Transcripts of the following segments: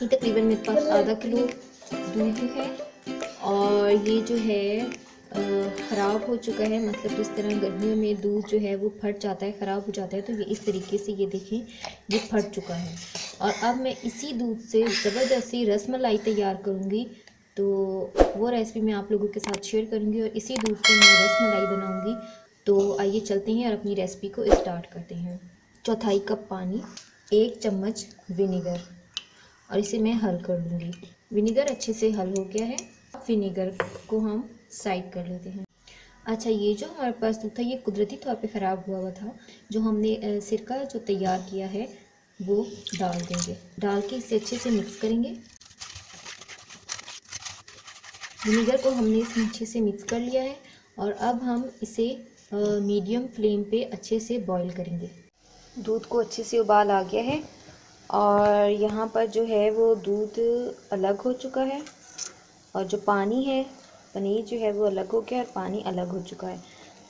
ये तकरीबन मेरे पास आधा किलो दूध है। और ये जो है ख़राब हो चुका है मतलब जिस तरह गर्मियों में दूध जो है वो फट जाता है, ख़राब हो जाता है तो ये इस तरीके से ये देखें, ये फट चुका है। और अब मैं इसी दूध से ज़बरदस्ती रसमलाई तैयार करूँगी तो वो रेसिपी मैं आप लोगों के साथ शेयर करूँगी और इसी दूध से मैं रसमलाई बनाऊँगी। तो आइए चलते हैं और अपनी रेसिपी को स्टार्ट करते हैं। चौथाई कप पानी, एक चम्मच विनेगर और इसे मैं हल कर लूँगी विनीगर अच्छे से हल हो गया है। अब विनीगर को हम साइड कर लेते हैं। अच्छा ये जो हमारे पास दूध था, ये कुदरती तौर पे ख़राब हुआ हुआ था। जो हमने सिरका जो तैयार किया है, वो डाल देंगे। डाल के इसे अच्छे से मिक्स करेंगे। विनीगर को हमने इसमें अच्छे से मिक्स कर लिया है और अब हम इसे मीडियम फ्लेम पे अच्छे से बॉईल करेंगे। दूध को अच्छे से उबाल आ गया है। और यहाँ पर जो है वो दूध अलग हो चुका है और जो पानी है, पनीर जो है वो अलग हो गया और पानी अलग हो चुका है।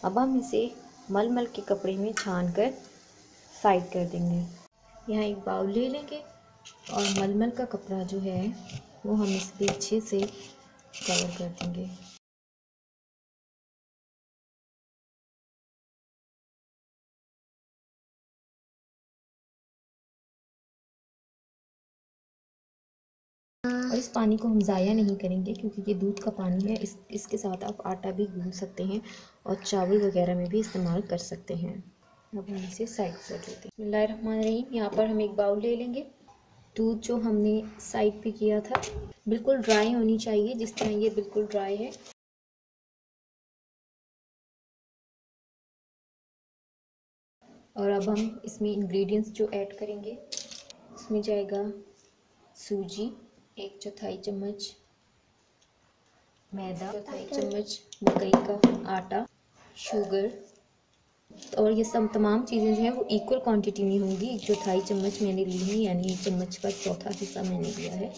अब हम इसे मल मल के कपड़े में छान कर साइड कर देंगे। यहाँ एक बाउल ले लेंगे और मलमल का कपड़ा जो है वो हम इस पर अच्छे से कवर कर देंगे। और इस पानी को हम ज़ाया नहीं करेंगे क्योंकि ये दूध का पानी है। इस, इसके साथ आप आटा भी गूंद सकते हैं और चावल वगैरह में भी इस्तेमाल कर सकते हैं। अब हम इसे साइड कर देते हैं। रहीम यहाँ पर हम एक बाउल ले लेंगे। दूध जो हमने साइड पे किया था, बिल्कुल ड्राई होनी चाहिए, जिस तरह ये बिल्कुल ड्राई है। और अब हम इसमें इंग्रेडिएंट्स जो ऐड करेंगे इसमें जाएगा सूजी। एक चौथाई चम्मच मैदा चौथाई चम्मच मकई का आटा शुगर और ये सब तमाम चीज़ें जो हैं वो इक्वल क्वांटिटी में होंगी। एक चौथाई चम्मच मैंने ली है यानी एक चम्मच का चौथा हिस्सा मैंने लिया है।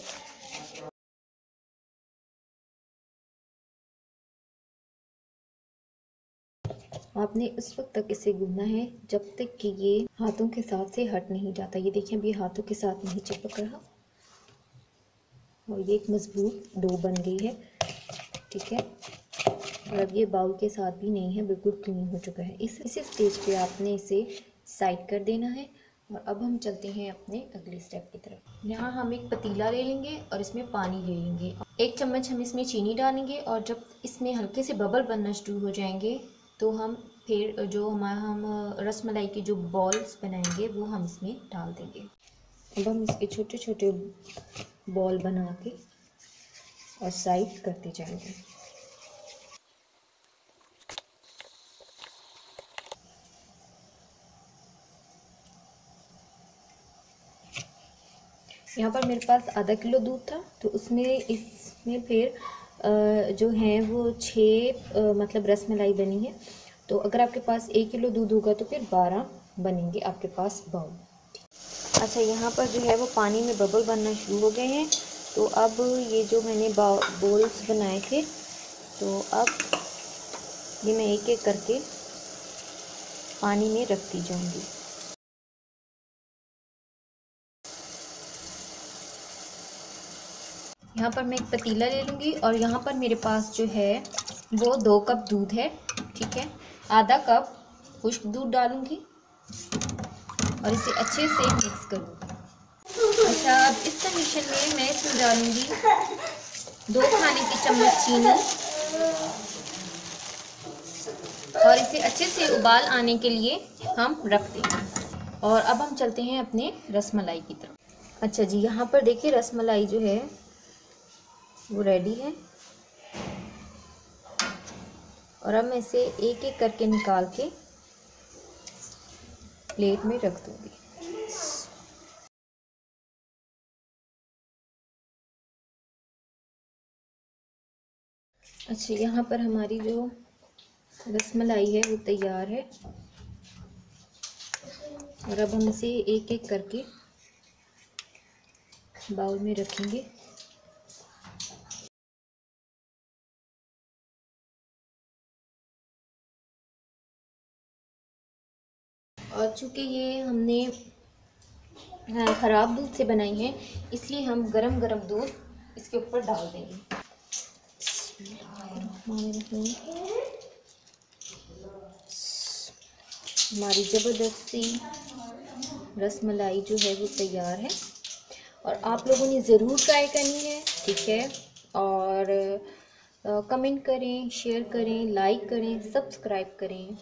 आपने उस वक्त तक इसे गूंदना है जब तक कि ये हाथों के साथ से हट नहीं जाता। ये देखिए अभी हाथों के साथ नहीं चिपक रहा। और ये एक मज़बूत डो बन गई है, ठीक है? और अब ये बाउल के साथ भी नहीं है, बिल्कुल क्लीन हो चुका है। इस, इसी स्टेज पे आपने इसे साइड कर देना है और अब हम चलते हैं अपने अगले स्टेप की तरफ़। यहाँ हम एक पतीला ले लेंगे और इसमें पानी ले लेंगे। एक चम्मच हम इसमें चीनी डालेंगे और जब इसमें हल्के से बबल बनना शुरू हो जाएँगे तो हम फिर जो हमारा हम रसमलाई के जो बॉल्स बनाएँगे, वो हम इसमें डाल देंगे। अब हम इसके छोटे छोटे बॉल बना के और साइड करते जाएँगे। यहाँ पर मेरे पास आधा किलो दूध था तो उसमें, इसमें फिर जो है वो छः मतलब रस मलाई बनी है। तो अगर आपके पास एक किलो दूध होगा तो फिर बारह बनेंगे आपके पास बाउल। अच्छा यहाँ पर जो है वो पानी में बबल बनना शुरू हो गए हैं। तो अब ये जो मैंने बोल्स बनाए थे तो अब ये मैं एक एक करके पानी में रखती जाऊँगी। यहाँ पर मैं एक पतीला ले लूँगी और यहाँ पर मेरे पास जो है वो दो कप दूध है, ठीक है? आधा कप खुश्क दूध डालूँगी। और इसे अच्छे से मिक्स करूँ। अच्छा अब इस कंडीशन में मैं इसमें डालूँगी दो खाने की चम्मच चीनी। और इसे अच्छे से उबाल आने के लिए हम रख देंगे। और अब हम चलते हैं अपने रसमलाई की तरफ़। अच्छा जी, यहाँ पर देखिए रसमलाई जो है, वो रेडी है। और अब मैं इसे एक एक करके निकाल के प्लेट में रख दूँगी। अच्छा यहाँ पर हमारी जो रसमलाई है, वो तैयार है। और अब हम इसे एक एक करके बाउल में रखेंगे। और चूँकि ये हमने ख़राब दूध से बनाई है, इसलिए हम गरम गरम दूध इसके ऊपर डाल देंगे। हमारी ज़बरदस्ती रस मलाई जो है वो तैयार है। और आप लोगों ने ज़रूर ट्राई करनी है, ठीक है? और कमेंट करें, शेयर करें, लाइक करें, सब्सक्राइब करें।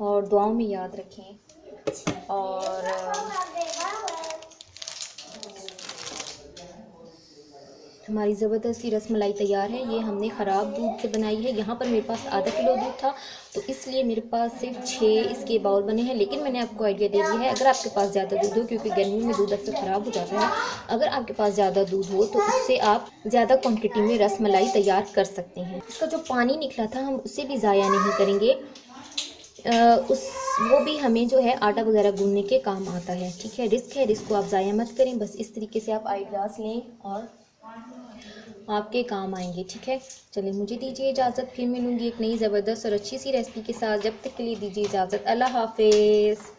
और दुआओं में याद रखें। और, हमारी ज़बरदस्ती रसमलाई तैयार है। ये हमने ख़राब दूध से बनाई है। यहाँ पर मेरे पास आधा किलो दूध था तो इसलिए मेरे पास सिर्फ़ छः इसके बाउल बने हैं। लेकिन मैंने आपको आइडिया दे दिया है, अगर आपके पास ज़्यादा दूध हो, क्योंकि गर्मी में दूध अक्सर ख़राब हो जाता है, अगर आपके पास ज़्यादा दूध हो तो उससे आप ज़्यादा क्वान्टिटी में रसमलाई तैयार कर सकते हैं। इसका जो पानी निकला था, हम उसे भी ज़ाया नहीं करेंगे। उस, वो भी हमें जो है आटा वगैरह गूंदने के काम आता है, ठीक है? रिस्क है रिस्क को आप ज़ाया मत करें, बस इस तरीके से आप आइडियाज़ लें और आपके काम आएँगे, ठीक है? चलिए, मुझे दीजिए इजाज़त, फिर मिलूँगी एक नई ज़बरदस्त और अच्छी सी रेसिपी के साथ। जब तक के लिए दीजिए इजाज़त। अल्लाह हाफिज़।